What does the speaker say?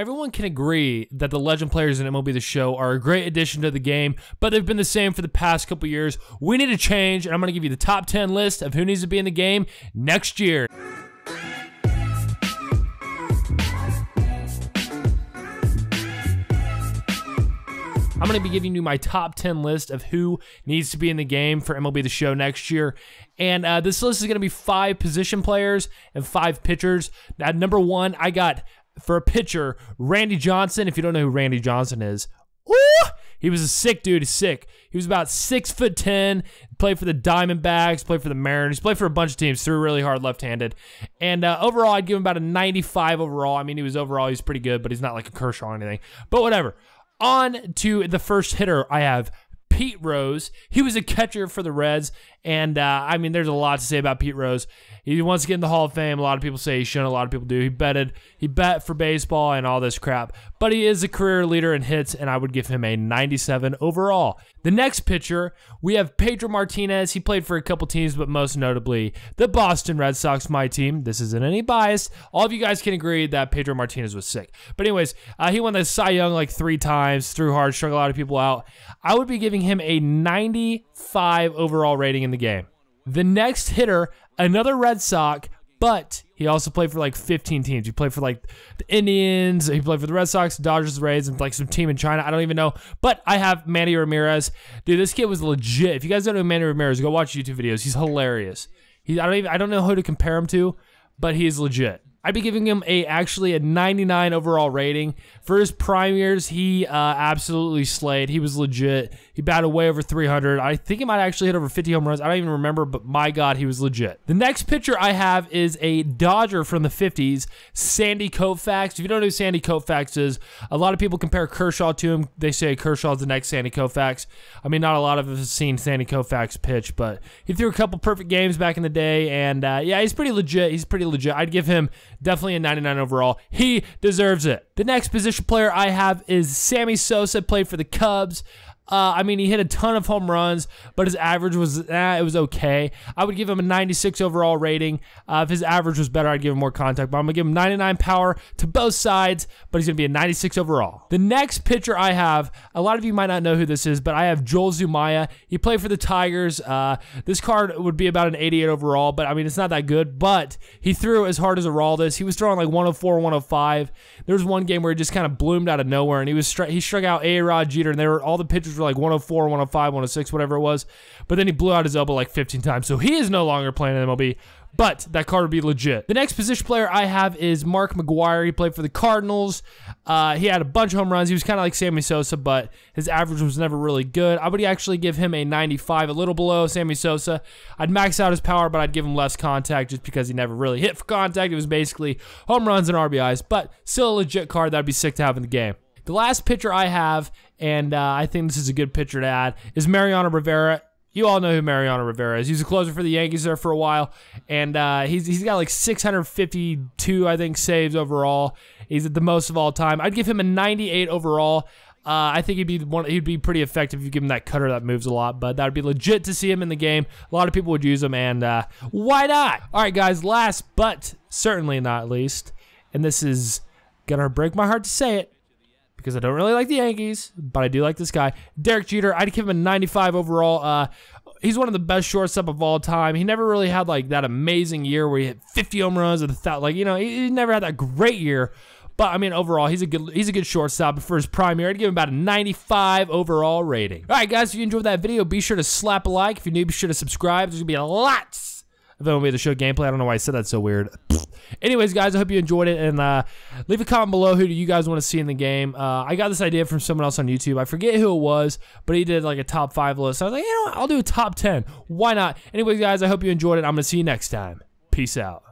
Everyone can agree that the legend players in MLB The Show are a great addition to the game, but they've been the same for the past couple years. We need a change, and I'm going to give you the top 10 list of who needs to be in the game next year. I'm going to be giving you my top 10 list of who needs to be in the game for MLB The Show next year. And uh, this list is going to be five position players and five pitchers. At number one, I got for a pitcher, Randy Johnson. If you don't know who Randy Johnson is, ooh, he was a sick dude. Sick. He was about six foot ten. Played for the Diamondbacks. Played for the Mariners. Played for a bunch of teams. Threw really hard left-handed. And uh, overall, I'd give him about a 95 overall. I mean, he was overall he's pretty good, but he's not like a Kershaw or anything. But whatever. On to the first hitter, I have Pete Rose. He was a catcher for the Reds, and uh, I mean, there's a lot to say about Pete Rose. He wants to get in the Hall of Fame. A lot of people say he shouldn't. A lot of people do. He betted. He bet for baseball and all this crap. But he is a career leader in hits, and I would give him a 97 overall. The next pitcher, we have Pedro Martinez. He played for a couple teams, but most notably the Boston Red Sox, my team. This isn't any bias. All of you guys can agree that Pedro Martinez was sick. But anyways, uh, he won the Cy Young like three times, threw hard, struck a lot of people out. I would be giving him a 95 overall rating in the game. The next hitter, another Red Sox, but he also played for like 15 teams. He played for like the Indians. He played for the Red Sox, Dodgers, Rays, and like some team in China. I don't even know. But I have Manny Ramirez. Dude, this kid was legit. If you guys don't know Manny Ramirez, go watch YouTube videos. He's hilarious. He, I don't even I don't know who to compare him to, but he is legit. I'd be giving him a actually a 99 overall rating. For his prime years, he uh, absolutely slayed. He was legit. He batted way over 300. I think he might actually hit over 50 home runs. I don't even remember, but my God, he was legit. The next pitcher I have is a Dodger from the 50s, Sandy Koufax. If you don't know who Sandy Koufax is, a lot of people compare Kershaw to him. They say Kershaw's the next Sandy Koufax. I mean, not a lot of us have seen Sandy Koufax pitch, but he threw a couple perfect games back in the day, and uh, yeah, he's pretty legit. He's pretty legit. I'd give him definitely a 99 overall. He deserves it. The next position player I have is Sammy Sosa, played for the Cubs. Uh, I mean, he hit a ton of home runs, but his average was eh, it was okay. I would give him a 96 overall rating. Uh, if his average was better, I'd give him more contact. But I'm gonna give him 99 power to both sides, but he's gonna be a 96 overall. The next pitcher I have, a lot of you might not know who this is, but I have Joel Zumaya. He played for the Tigers. Uh, this card would be about an 88 overall, but I mean, it's not that good. But he threw as hard as a Aroldis. He was throwing like 104, 105. There was one game where he just kind of bloomed out of nowhere, and he was he struck out A. Rod Jeter, and they were all the pitchers were like 104, 105, 106, whatever it was. But then he blew out his elbow like 15 times. So he is no longer playing in MLB. But that card would be legit. The next position player I have is Mark McGwire. He played for the Cardinals. Uh, he had a bunch of home runs. He was kind of like Sammy Sosa, but his average was never really good. I would actually give him a 95, a little below Sammy Sosa. I'd max out his power, but I'd give him less contact just because he never really hit for contact. It was basically home runs and RBIs, but still a legit card that'd be sick to have in the game. The last pitcher I have, and uh, I think this is a good pitcher to add, is Mariano Rivera. You all know who Mariano Rivera is. He's a closer for the Yankees there for a while, and uh, he's he's got like 652, I think, saves overall. He's at the most of all time. I'd give him a 98 overall. Uh, I think he'd be one. He'd be pretty effective if you give him that cutter that moves a lot. But that would be legit to see him in the game. A lot of people would use him, and uh, why not? All right, guys. Last but certainly not least, and this is gonna break my heart to say it because I don't really like the Yankees, but I do like this guy, Derek Jeter. I'd give him a 95 overall. Uh, he's one of the best shortstop of all time. He never really had like that amazing year where he hit 50 home runs and that like you know he, he never had that great year. But I mean, overall, he's a good he's a good shortstop. But for his prime year, I'd give him about a 95 overall rating. All right, guys, if you enjoyed that video, be sure to slap a like. If you're new, be sure to subscribe. There's gonna be a lot of MLB The Show gameplay. I don't know why I said that so weird. Anyways, guys, I hope you enjoyed it, and uh, leave a comment below who do you guys want to see in the game. Uh, I got this idea from someone else on YouTube. I forget who it was, but he did like a top five list. I was like, you know, what? I'll do a top ten. Why not? Anyways, guys, I hope you enjoyed it. I'm gonna see you next time. Peace out.